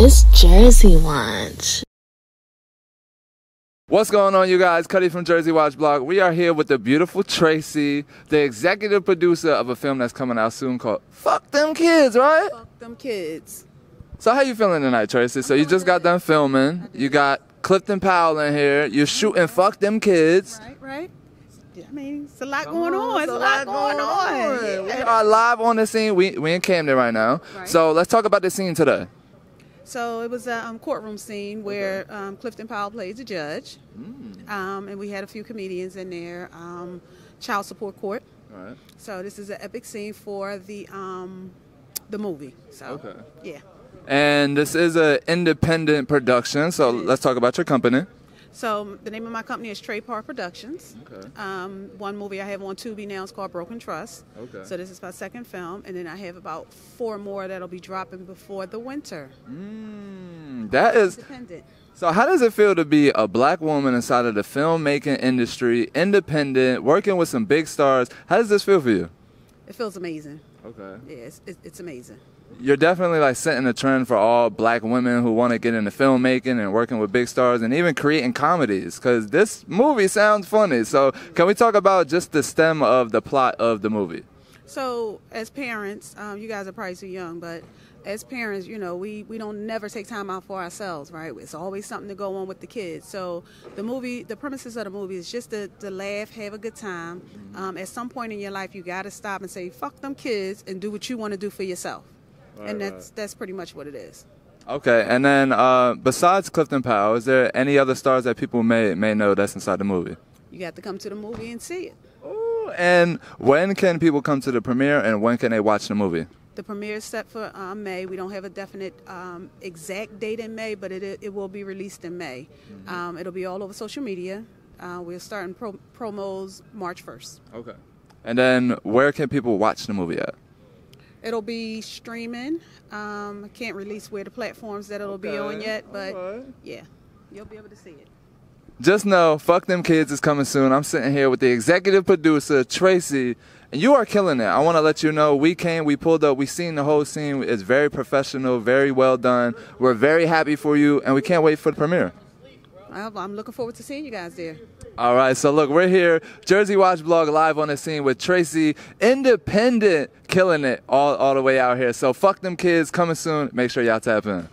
It's Jersey Watch. What's going on, you guys? Cutty from Jersey Watch Blog. We are here with the beautiful Tracey, the executive producer of a film that's coming out soon called "Fuck Them Kids," right? Fuck them kids. So, how you feeling tonight, Tracey? So, you just got done filming. You got Clifton Powell in here. You're shooting "Fuck Them Kids." Right, right. I mean, it's a lot going on. It's a lot going on. We Yeah. are live on the scene. We we in Camden right now. Right. So let's talk about the scene today. So it was a um, courtroom scene where um, Clifton Powell played the judge, Mm. um, and we had a few comedians in there. Um, child support court. All right. So this is an epic scene for the um, the movie. So Okay. yeah. And this is an independent production. So let's talk about your company. So the name of my company is Trade Park Productions. Okay. Um, one movie I have on Tubi now is called Broken Trust. Okay. So this is my second film, and then I have about four more that'll be dropping before the winter. Mm, that is Independent. So, how does it feel to be a black woman inside of the filmmaking industry, independent, working with some big stars? How does this feel for you? It feels amazing. Okay. Yeah, it's, it's, it's amazing. You're definitely like setting a trend for all black women who want to get into filmmaking and working with big stars and even creating comedies because this movie sounds funny. So, can we talk about just the stem of the plot of the movie? So as parents, um, you guys are probably too young, but as parents, you know, we, we don't never take time out for ourselves, right? It's always something to go on with the kids. So the movie, the premises of the movie is just to, to laugh, have a good time. Um, at some point in your life, you got to stop and say, "Fuck them kids," and do what you want to do for yourself. And that's that's pretty much what it is. Okay, and then uh, besides Clifton Powell, is there any other stars that people may may know that's inside the movie? You got to come to the movie and see it. Ooh, and when can people come to the premiere and when can they watch the movie? The premiere is set for um, May. We don't have a definite um, exact date in May, but it, it will be released in May. Um, it'll be all over social media. Uh, we're starting pro- promos March 1st. Okay. And then where can people watch the movie at? It'll be streaming. Um, I can't release where the platforms that it'll be on yet, but alright. yeah, you'll be able to see it. Just know, Fuck Them Kids is coming soon. I'm sitting here with the executive producer, Tracey, and you are killing it. I want to let you know we came, we pulled up, we seen the whole scene. It's very professional, very well done. We're very happy for you, and we can't wait for the premiere. I'm looking forward to seeing you guys there. All right, so look, we're here, Jersey Watch Blog live on the scene with Tracey, independent, killing it all, all the way out here. So fuck them kids, coming soon. Make sure y'all tap in.